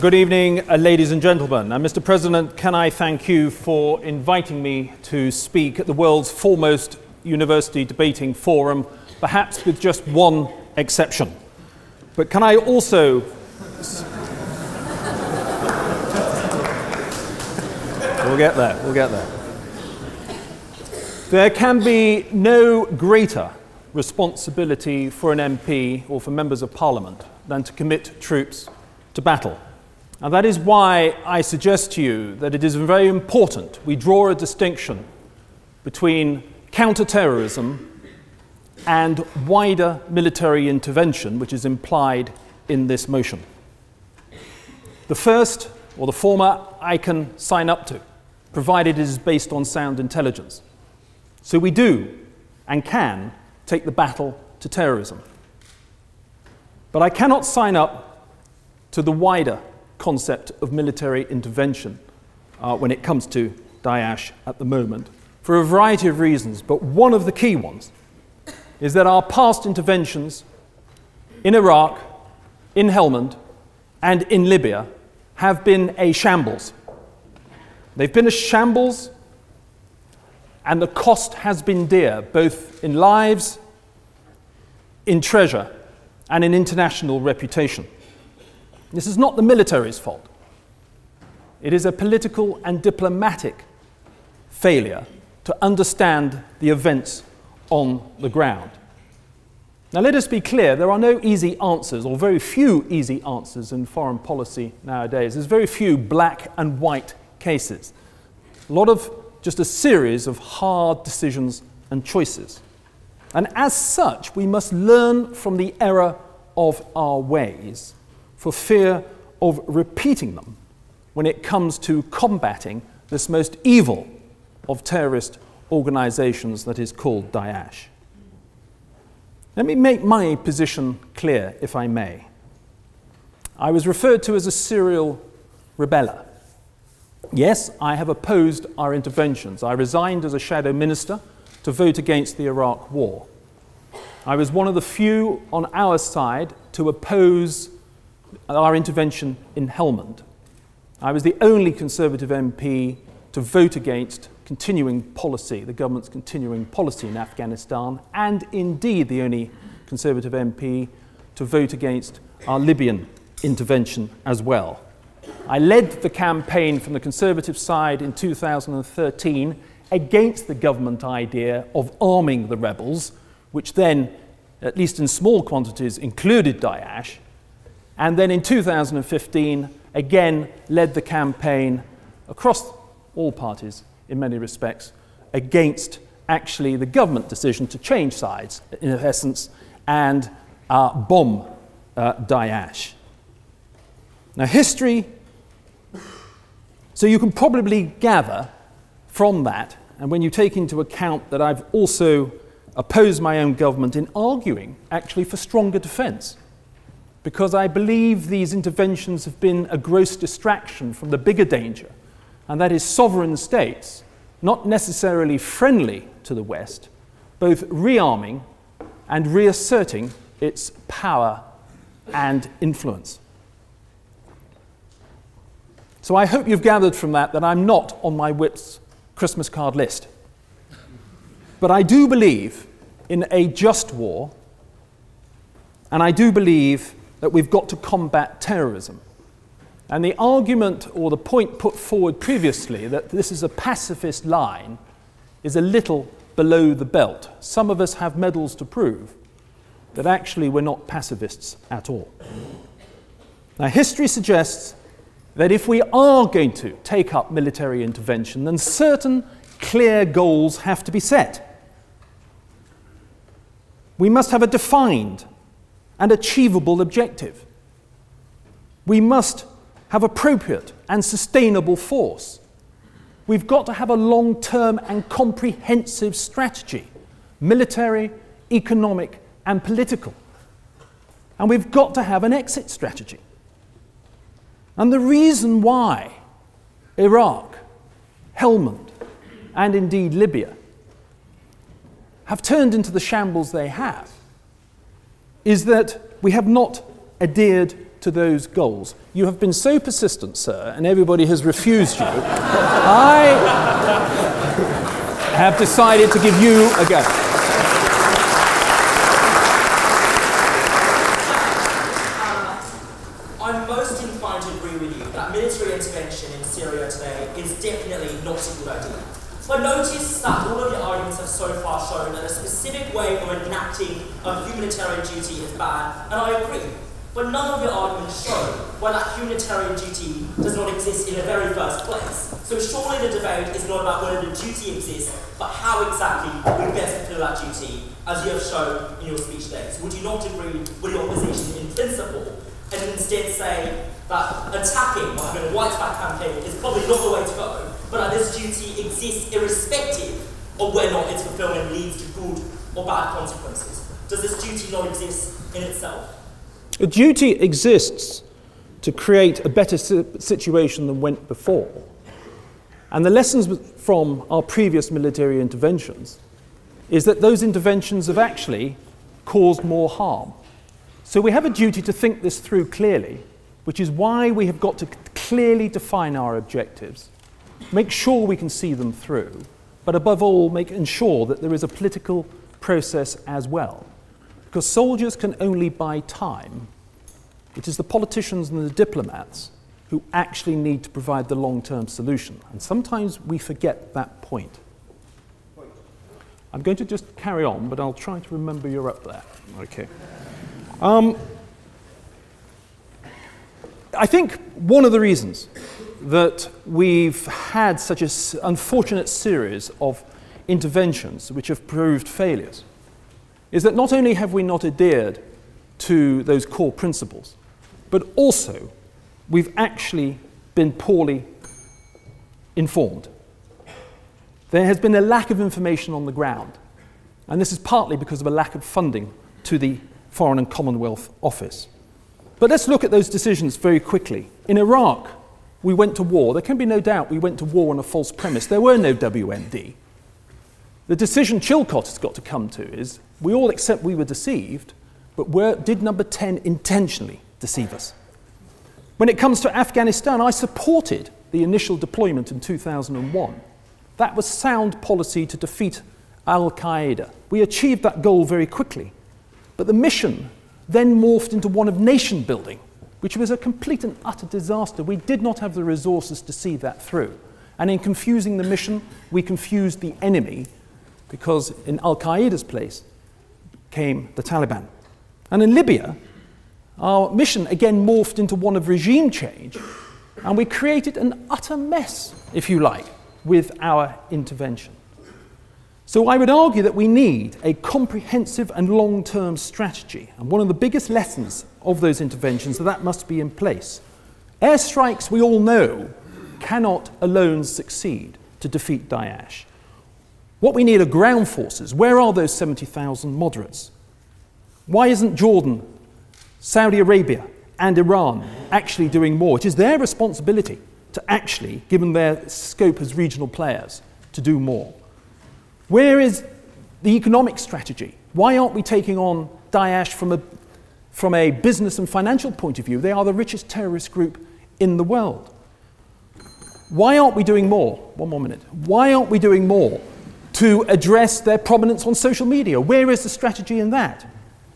Good evening, uh, ladies and gentlemen. Uh, Mr. President, can I thank you for inviting me to speak at the world's foremost university debating forum, perhaps with just one exception. But can I also. we'll get there, we'll get there. There can be no greater responsibility for an MP or for members of parliament than to commit troops to battle. And that is why I suggest to you that it is very important we draw a distinction between counterterrorism and wider military intervention, which is implied in this motion. The first, or the former, I can sign up to, provided it is based on sound intelligence. So we do and can take the battle to terrorism. But I cannot sign up to the wider concept of military intervention uh, when it comes to Daesh at the moment for a variety of reasons, but one of the key ones is that our past interventions in Iraq, in Helmand, and in Libya have been a shambles. They've been a shambles, and the cost has been dear, both in lives, in treasure, and in international reputation. This is not the military's fault. It is a political and diplomatic failure to understand the events on the ground. Now, let us be clear there are no easy answers, or very few easy answers in foreign policy nowadays. There's very few black and white cases. A lot of just a series of hard decisions and choices. And as such, we must learn from the error of our ways for fear of repeating them when it comes to combating this most evil of terrorist organizations that is called Daesh. Let me make my position clear, if I may. I was referred to as a serial rebeller. Yes, I have opposed our interventions. I resigned as a shadow minister to vote against the Iraq war. I was one of the few on our side to oppose our intervention in Helmand. I was the only Conservative MP to vote against continuing policy, the government's continuing policy in Afghanistan, and indeed the only Conservative MP to vote against our Libyan intervention as well. I led the campaign from the Conservative side in 2013 against the government idea of arming the rebels, which then, at least in small quantities, included Daesh, and then in 2015, again led the campaign across all parties in many respects against actually the government decision to change sides, in essence, and uh, bomb uh, Daesh. Now, history, so you can probably gather from that, and when you take into account that I've also opposed my own government in arguing actually for stronger defense because I believe these interventions have been a gross distraction from the bigger danger, and that is sovereign states, not necessarily friendly to the West, both rearming and reasserting its power and influence. So I hope you've gathered from that that I'm not on my whip's Christmas card list. But I do believe in a just war, and I do believe that we've got to combat terrorism. And the argument or the point put forward previously that this is a pacifist line is a little below the belt. Some of us have medals to prove that actually we're not pacifists at all. Now, history suggests that if we are going to take up military intervention, then certain clear goals have to be set. We must have a defined and achievable objective. We must have appropriate and sustainable force. We've got to have a long term and comprehensive strategy military, economic, and political. And we've got to have an exit strategy. And the reason why Iraq, Helmand, and indeed Libya have turned into the shambles they have is that we have not adhered to those goals. You have been so persistent, sir, and everybody has refused you. I have decided to give you a go. I'm most inclined to agree with you that military intervention in Syria today is definitely not a good idea. But notice that all of your arguments have so far shown that a specific way of a humanitarian duty is bad, and I agree. But none of your arguments show why that humanitarian duty does not exist in the very first place. So surely the debate is not about whether the duty exists, but how exactly we best fulfill that duty, as you have shown in your speech today. So would you not agree with your position in principle, and instead say that attacking or having a white back campaign is probably not the way to go, but that this duty exists irrespective of whether or not its fulfillment leads to good or bad consequences? Does this duty not exist in itself? A duty exists to create a better situation than went before. And the lessons from our previous military interventions is that those interventions have actually caused more harm. So we have a duty to think this through clearly, which is why we have got to clearly define our objectives, make sure we can see them through, but above all, make ensure that there is a political process as well. Because soldiers can only buy time. It is the politicians and the diplomats who actually need to provide the long term solution. And sometimes we forget that point. I'm going to just carry on, but I'll try to remember you're up there. Okay. Um, I think one of the reasons that we've had such an unfortunate series of interventions which have proved failures is that not only have we not adhered to those core principles, but also we've actually been poorly informed. There has been a lack of information on the ground, and this is partly because of a lack of funding to the Foreign and Commonwealth Office. But let's look at those decisions very quickly. In Iraq, we went to war. There can be no doubt we went to war on a false premise. There were no WMD. The decision Chilcot has got to come to is we all accept we were deceived, but were, did number 10 intentionally deceive us? When it comes to Afghanistan, I supported the initial deployment in 2001. That was sound policy to defeat Al Qaeda. We achieved that goal very quickly. But the mission then morphed into one of nation building, which was a complete and utter disaster. We did not have the resources to see that through. And in confusing the mission, we confused the enemy because in Al Qaeda's place came the Taliban. And in Libya, our mission again morphed into one of regime change, and we created an utter mess, if you like, with our intervention. So I would argue that we need a comprehensive and long term strategy, and one of the biggest lessons of those interventions that that must be in place. Airstrikes, we all know, cannot alone succeed to defeat Daesh. What we need are ground forces. Where are those 70,000 moderates? Why isn't Jordan, Saudi Arabia, and Iran actually doing more? It is their responsibility to actually, given their scope as regional players, to do more. Where is the economic strategy? Why aren't we taking on Daesh from a, from a business and financial point of view? They are the richest terrorist group in the world. Why aren't we doing more? One more minute. Why aren't we doing more to address their prominence on social media? Where is the strategy in that?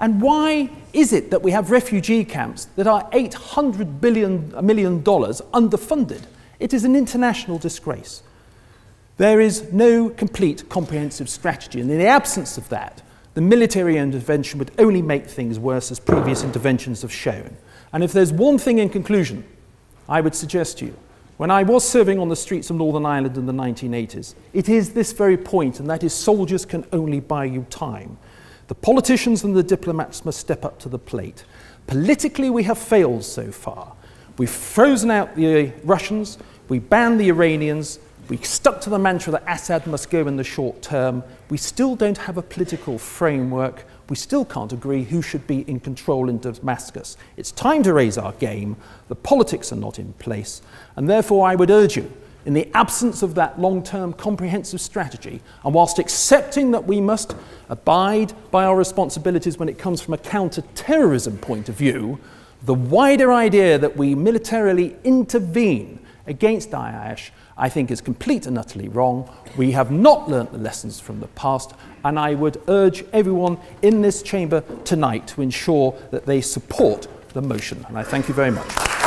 And why is it that we have refugee camps that are $800 billion, million dollars underfunded? It is an international disgrace. There is no complete comprehensive strategy, and in the absence of that, the military intervention would only make things worse, as previous interventions have shown. And if there's one thing in conclusion I would suggest to you, when I was serving on the streets of Northern Ireland in the 1980s, it is this very point, and that is soldiers can only buy you time. The politicians and the diplomats must step up to the plate. Politically, we have failed so far. We've frozen out the Russians, we banned the Iranians, we stuck to the mantra that Assad must go in the short term. We still don't have a political framework. We still can't agree who should be in control in Damascus. It's time to raise our game. The politics are not in place. And therefore, I would urge you, in the absence of that long term comprehensive strategy, and whilst accepting that we must abide by our responsibilities when it comes from a counter terrorism point of view, The wider idea that we militarily intervene against Daesh, I think, is complete and utterly wrong. We have not learnt the lessons from the past, and I would urge everyone in this chamber tonight to ensure that they support the motion. And I thank you very much.